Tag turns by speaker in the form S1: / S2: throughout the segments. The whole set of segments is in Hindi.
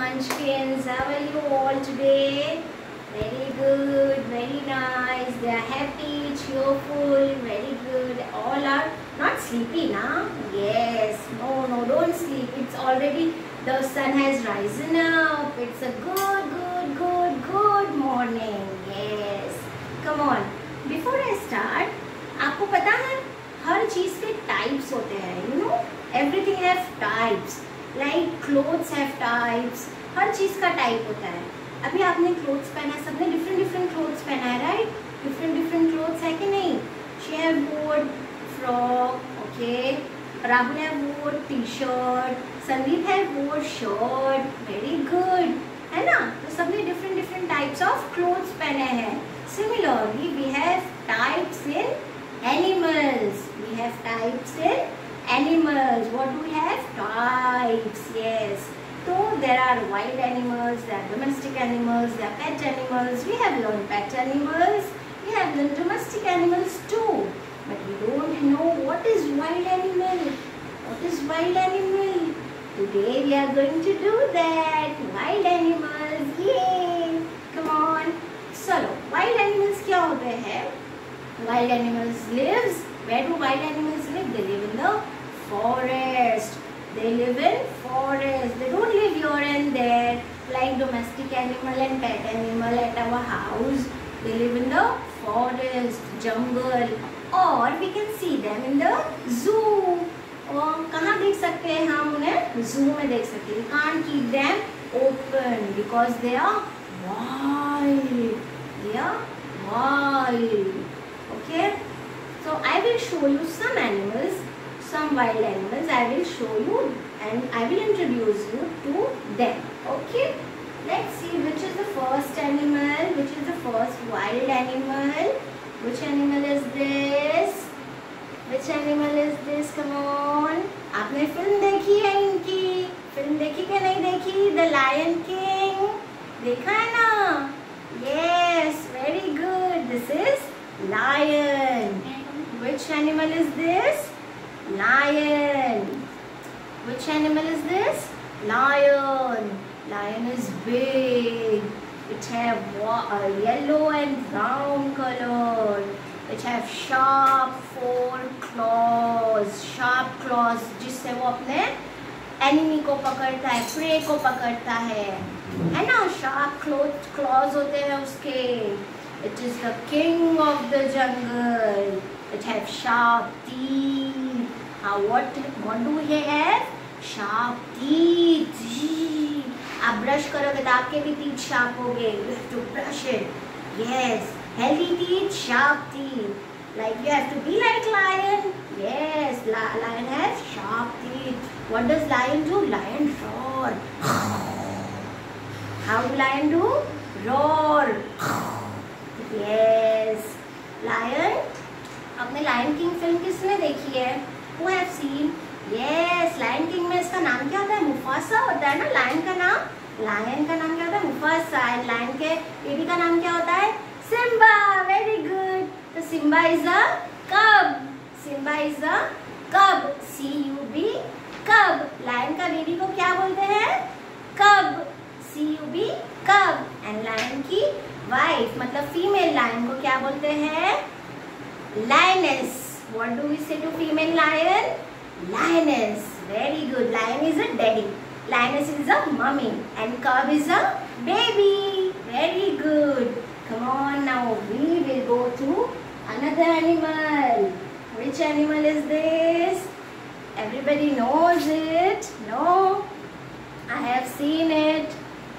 S1: munchkins. How are you all today? Very good, very nice. They are happy, cheerful, very good. All are not sleepy now. Yes. No, no, don't sleep. It's already the sun has risen up. It's a good, good, good, good morning. Yes. Come on. Before I start, आपको पता है हर चीज़ के टाइप्स होते हैं you know everything have types like clothes have types हर चीज़ का टाइप होता है। अभी आपने क्लोथ्स पहना है, सबने डिफरेंट डिफरेंट क्लोथ्स पहना है राइट डिफरेंट डिफरेंट क्लोथ्स है कि नहीं? She have frock okay Rahul have wore T shirt Sandeep have wore shirt very good है ना? तो सबने different different types of clothes पहने हैं। Similarly we have types in animals. We have types in animals. What do we have? Types, yes. So there are wild animals, there are domestic animals, there are pet animals. We have learned pet animals. We have learned domestic animals too. But we don't know what is wild animal. What is wild animal? Today we are going to do that. Wild animals. Yay! Come on. So Wild animals kya hote hai? Wild animals lives. Where do wild animals live? They live in the forest they live in forest they don't live here and there like domestic animal and pet animal at our house they live in the forest jungle or we can see them in the zoo और कहाँ देख सकते हैं हम उन्हें जू में देख सकते हैं कान keep them open because they are wild they are wild okay so i will show you some animals some wild animals i will show you and i will introduce you to them okay let's see which is the first animal which is the first wild animal which animal is this which animal is this come on आपने फिल्म देखी है इनकी फिल्म देखी कि नहीं देखी द लायन किंग देखा है ना yes very good this is lion which animal is this lion which animal is this lion lion is big it have uh, yellow and brown color it have sharp four claws sharp claws जिससे वो अपने एनिमी को पकड़ता है प्रे को पकड़ता है है ना शार्प क्लोथ क्लॉज होते हैं उसके It is the king of the jungle. It have sharp teeth. How what what do we have? Sharp teeth. आप ब्रश करोगे तो आपके भी teeth sharp हो गए. Brush it. Yes. Healthy teeth, sharp teeth. Like you have to be like lion. Yes, lion has sharp teeth. What does lion do? Lion roar. How do lion do? Roar. Yes lion आपने लायन किंग फ़िल्म किसने देखी है वो have seen yes lion king में इसका नाम क्या होता है? मुफासा होता है ना? लायन का नाम? लायन का नाम क्या होता है? मुफासा एंड लायन के बेबी का नाम क्या होता है? सिम्बा वेरी गुड तो Simba is a cub Simba is a cub C U B cub lion का बेबी को क्या बोलते हैं? Cub C U B cub and lion की वाइफ मतलब फीमेल लायन को क्या बोलते हैं? Lioness What do we say to female lion? Lioness. Very good. Lion is a daddy. Lioness is a mummy. And cub is a baby. Very good. Come on now. We will go to another animal. Which animal is this? Everybody knows it. No? I have seen it.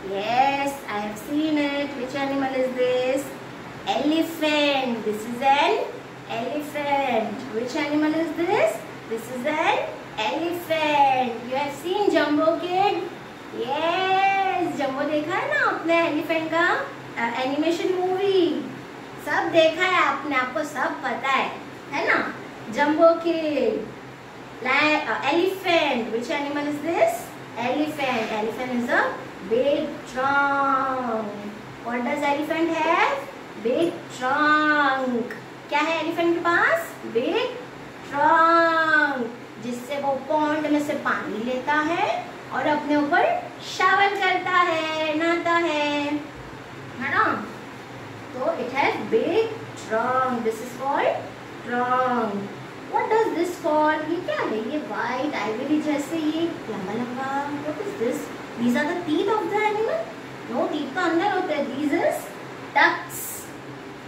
S1: Yes, I have seen it. Which animal is this? Elephant. This is an elephant. Which animal is this? This is an elephant. You have seen Jumbo Kid? Yes, Jumbo देखा है ना आपने elephant का एनिमेशन मूवी सब देखा है आपने आपको सब पता है है ना Jumbo Kid. Like, uh, Elephant. Which animal is this? Elephant. Elephant is a big trunk. What does elephant have? Big trunk. क्या है एलिफेंट के पास? बिग ट्रंक जिससे वो पॉन्ड में से पानी लेता है और अपने ऊपर शावर करता है, नहाता है। है ना? तो it has big trunk this is called trunk what does this call ये क्या है? ये वाइट आइवरी जैसे ये लंबा लंबा। What is this these are the teeth of the animal no teeth तो अंदर होते हैं। दीज इज़ टक्स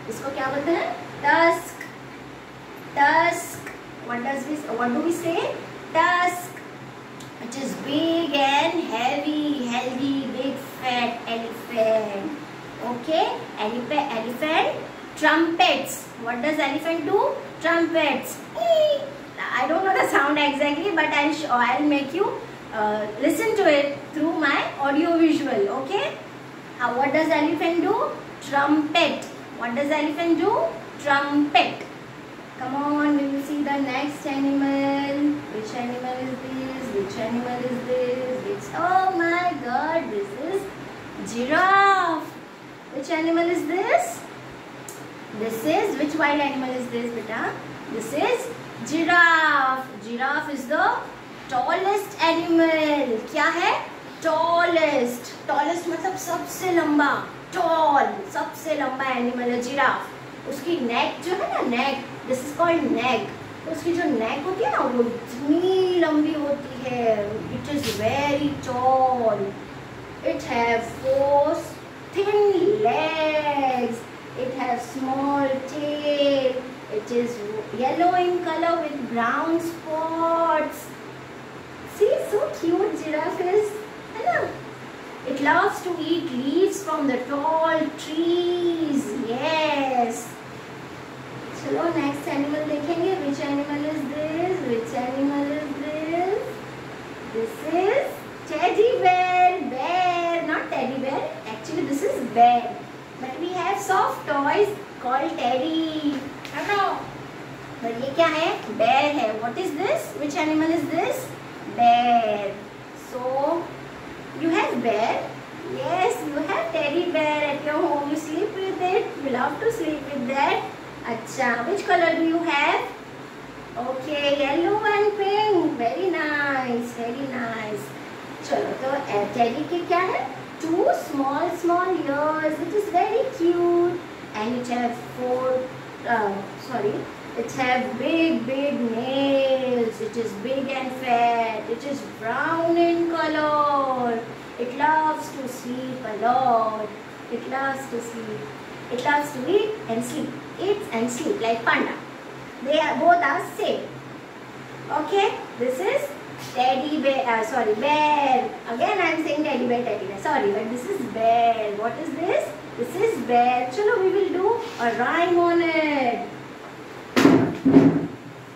S1: इसको क्या बोलते हैं? Tusk. Tusk. What does we what do we say? Tusk. It is big and heavy, healthy, big fat elephant. Okay, elephant, elephant trumpets. What does elephant do? Trumpets. I don't know the sound exactly, but I'll show, I'll make you uh, listen to it through my audio visual. Okay. Uh, what does elephant do? Trumpet. What does elephant do? Trumpet. Come on, we will see the next animal. Which animal is this? Which animal is this? Which? Oh my God! This is giraffe. Which animal is this? This is which wild animal is this, beta? This is giraffe. Giraffe is the tallest animal. क्या है? Tallest. Tallest मतलब सबसे लंबा. Tall. सबसे लंबा animal है giraffe. उसकी neck जो है ना neck, this is called neck. उसकी जो neck होती है ना वो इतनी लंबी होती है. It is very tall. It have four thin legs. It has small tail. It is yellow in color with brown spots. See, so cute giraffe is. Hello. It loves to eat leaves from the tall trees. Yes. चलो नेक्स्ट एनिमल देखेंगे which animal is this which animal is this this is teddy bear bear not teddy bear actually this is bear but we have soft toys called teddy hello तो ये क्या है? बेर है. What is this which animal is this bear अच्छा which color do you have okay yellow and pink very nice very nice चलो तो टेडी के क्या है two small small ears it is very cute and it have four uh, sorry it have big big nails it is big and fat it is brown in color it loves to sleep a lot it loves to sleep it loves to eat and sleep. Eats and sleep like panda. They are both are same. Okay this is teddy bear uh, sorry bear. Again i am saying teddy bear teddy bear. Sorry but this is bear. What is this? This is bear. Chalo we will do a rhyme on it.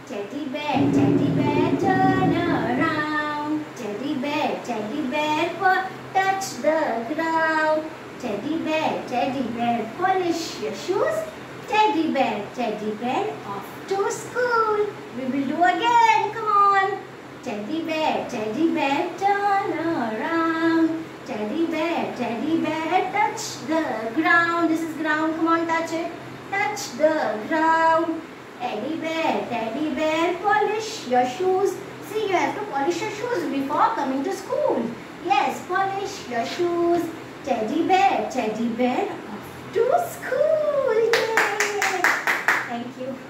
S1: Teddy bear teddy bear turn around. Teddy bear teddy bear touch the ground bear teddy bear polish your shoes teddy bear teddy bear off to school we will do again come on Teddy bear, teddy bear, turn around. Teddy bear, teddy bear, touch the ground. This is ground, come on, touch it. Touch the ground. Teddy bear, teddy bear, polish your shoes. See, you have to polish your shoes before coming to school. Yes, polish your shoes teddy bear, teddy bear to school. Yay. Thank you.